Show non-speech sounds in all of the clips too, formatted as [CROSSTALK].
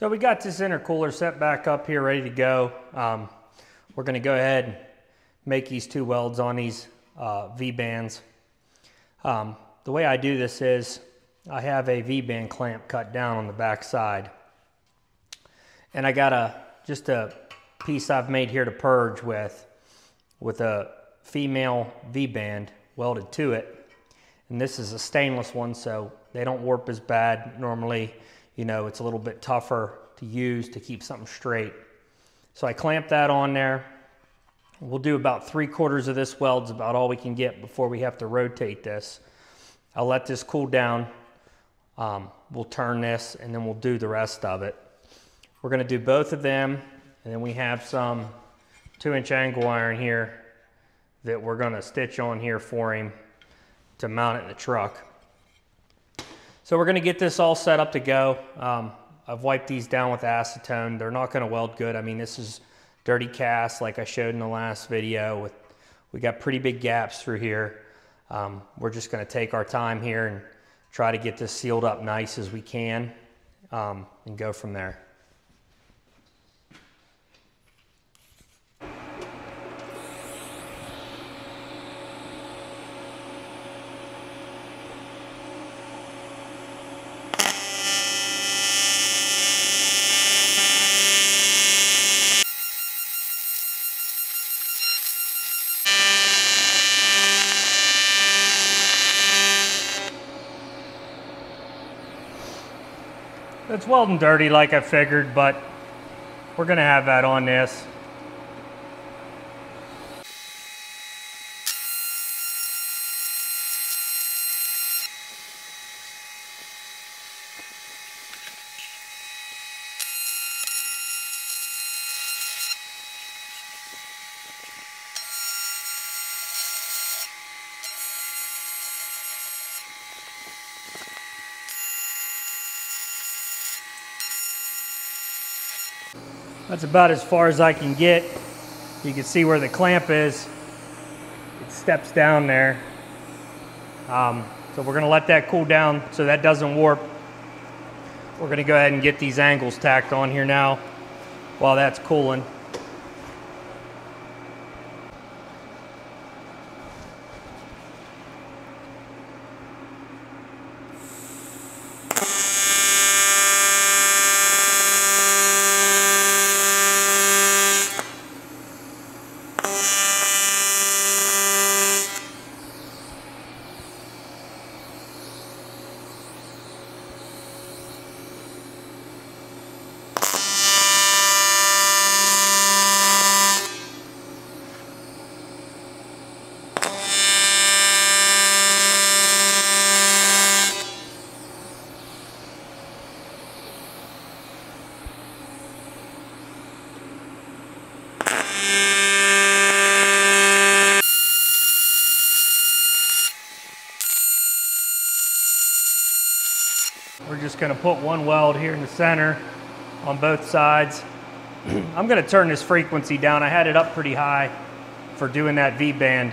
So we got this intercooler set back up here, ready to go. Um, we're gonna go ahead and make these two welds on these uh, V-bands. Um, the way I do this is I have a V-band clamp cut down on the back side. And I got a just a piece I've made here to purge with, with a female V-band welded to it. And this is a stainless one, so they don't warp as bad normally you know, it's a little bit tougher to use to keep something straight. So I clamp that on there. We'll do about three quarters of this weld's about all we can get before we have to rotate this. I'll let this cool down. Um, we'll turn this and then we'll do the rest of it. We're gonna do both of them and then we have some two inch angle iron here that we're gonna stitch on here for him to mount it in the truck. So we're gonna get this all set up to go. Um, I've wiped these down with acetone. They're not gonna weld good. I mean, this is dirty cast like I showed in the last video. With We got pretty big gaps through here. Um, we're just gonna take our time here and try to get this sealed up nice as we can um, and go from there. It's welding dirty like I figured, but we're gonna have that on this. That's about as far as I can get. You can see where the clamp is. It steps down there. Um, so we're gonna let that cool down so that doesn't warp. We're gonna go ahead and get these angles tacked on here now while that's cooling. Just gonna put one weld here in the center on both sides. [CLEARS THROAT] I'm gonna turn this frequency down. I had it up pretty high for doing that V-band.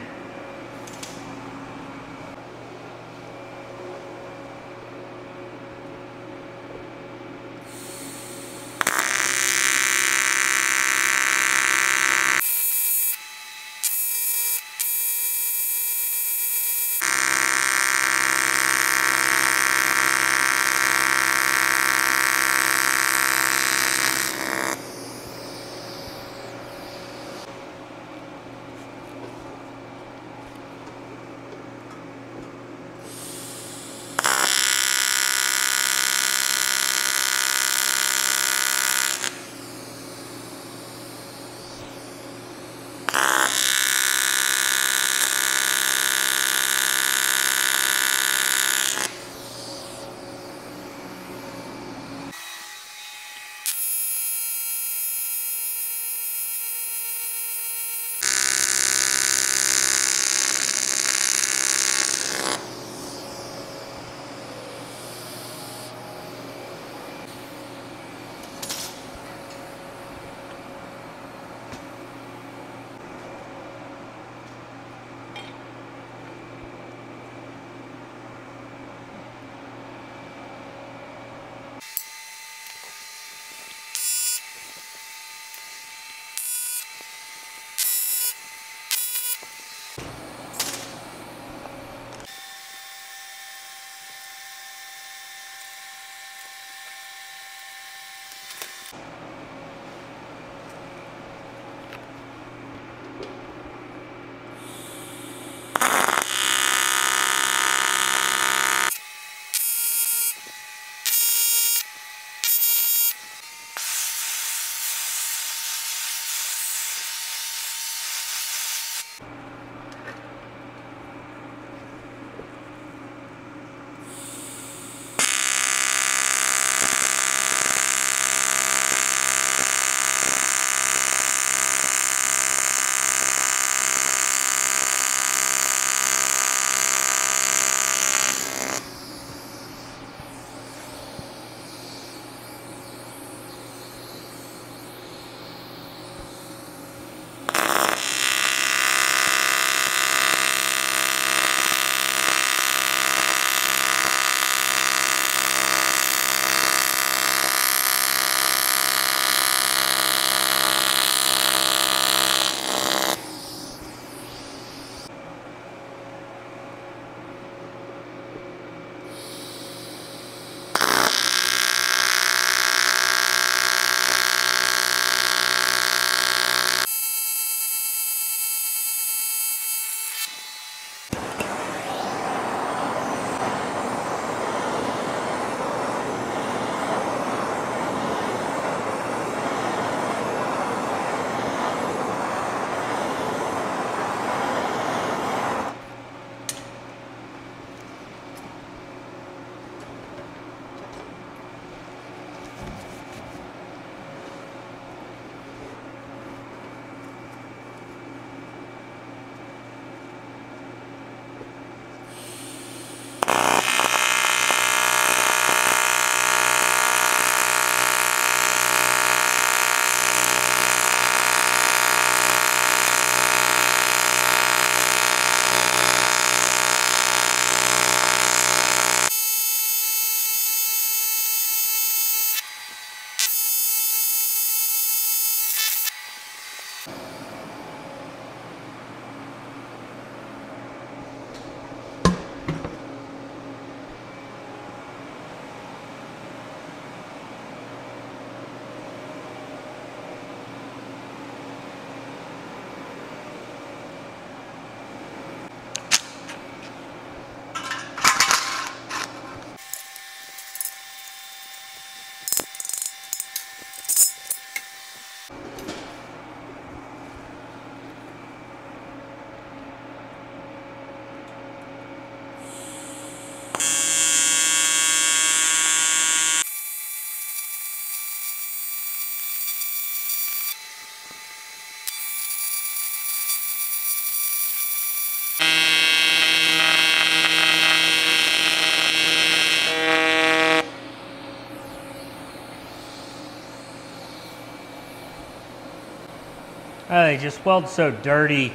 Uh, they just weld so dirty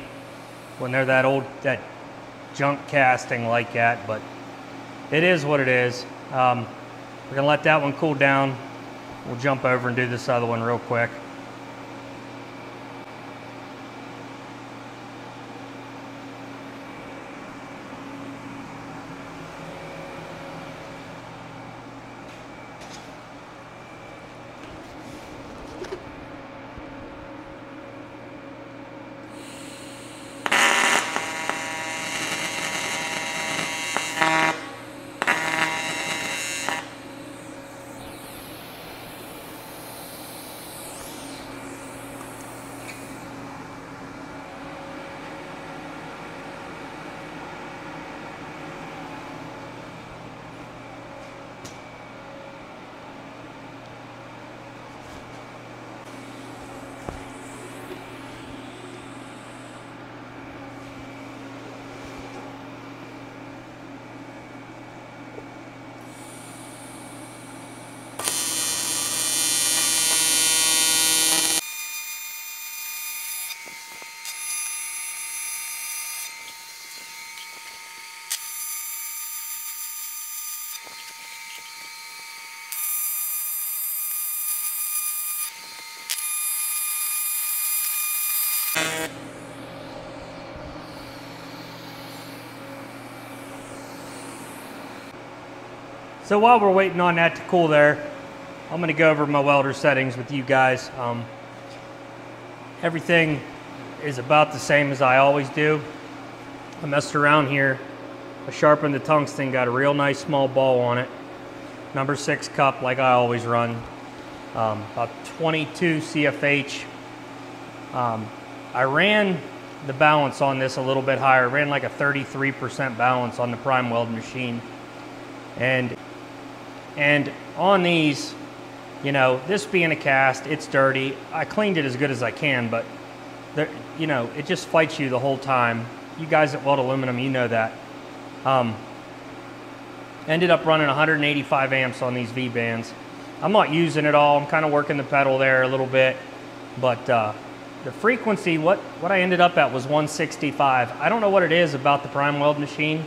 when they're that old, that junk casting like that, but it is what it is. Um, we're gonna let that one cool down. We'll jump over and do this other one real quick. So while we're waiting on that to cool there, I'm to go over my welder settings with you guys. Um, everything is about the same as I always do. I messed around here. I sharpened the tungsten, got a real nice small ball on it. Number six cup like I always run. Um, about 22 CFH. Um, I ran the balance on this a little bit higher. I ran like a 33% balance on the prime weld machine. And, and on these, you know, this being a cast, it's dirty. I cleaned it as good as I can, but there, you know, it just fights you the whole time. You guys at Weld Aluminum, you know that. Um, ended up running 185 amps on these V-bands. I'm not using it all. I'm kind of working the pedal there a little bit, but uh, the frequency, what, what I ended up at was 165. I don't know what it is about the prime weld machine,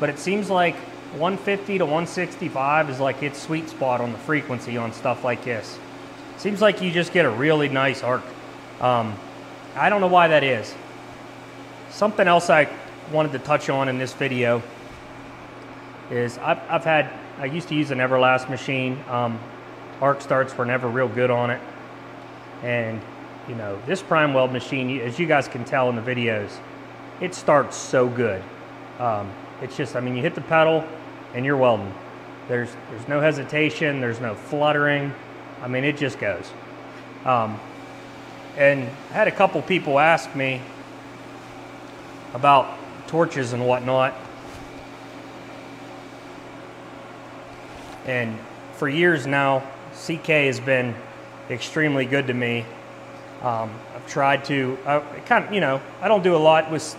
but it seems like 150 to 165 is like its sweet spot on the frequency on stuff like this. Seems like you just get a really nice arc. Um, I don't know why that is. Something else I wanted to touch on in this video is I've, I've had, I used to use an Everlast machine. Um, arc starts were never real good on it. And, you know, this Prime Weld machine, as you guys can tell in the videos, it starts so good. Um, it's just, I mean, you hit the pedal and you're welding. There's, there's no hesitation, there's no fluttering. I mean, it just goes. Um, and I had a couple people ask me about torches and whatnot. And for years now, CK has been extremely good to me. Um, I've tried to, I kind of, you know, I don't do a lot with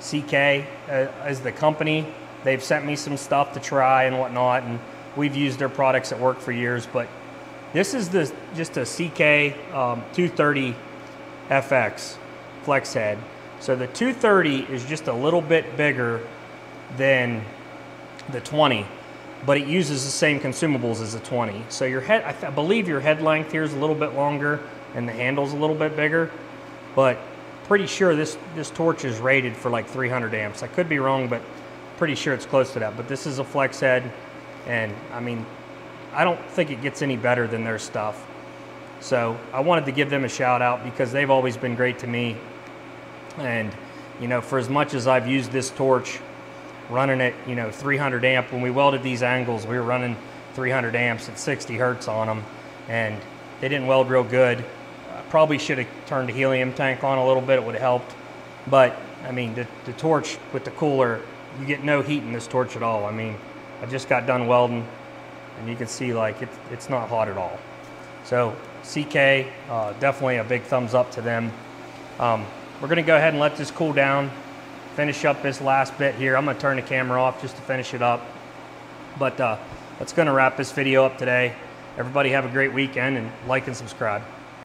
CK uh, as the company. They've sent me some stuff to try and whatnot, and we've used their products at work for years. But this is the just a CK um, 230 FX flex head. So the 230 is just a little bit bigger than the 20, but it uses the same consumables as the 20. So your head, I, I believe your head length here is a little bit longer and the handle's a little bit bigger, but pretty sure this, this torch is rated for like 300 amps. I could be wrong, but pretty sure it's close to that. But this is a flex head, and I mean, I don't think it gets any better than their stuff. So I wanted to give them a shout out because they've always been great to me. And, you know, for as much as I've used this torch, running it, you know, 300 amp, when we welded these angles, we were running 300 amps at 60 hertz on them, and they didn't weld real good. I probably should have turned the helium tank on a little bit, it would have helped. But, I mean, the, the torch with the cooler, you get no heat in this torch at all. I mean, I just got done welding, and you can see, like, it, it's not hot at all. So, CK, uh, definitely a big thumbs up to them. Um, we're gonna go ahead and let this cool down, finish up this last bit here. I'm gonna turn the camera off just to finish it up. But uh, that's gonna wrap this video up today. Everybody have a great weekend and like and subscribe.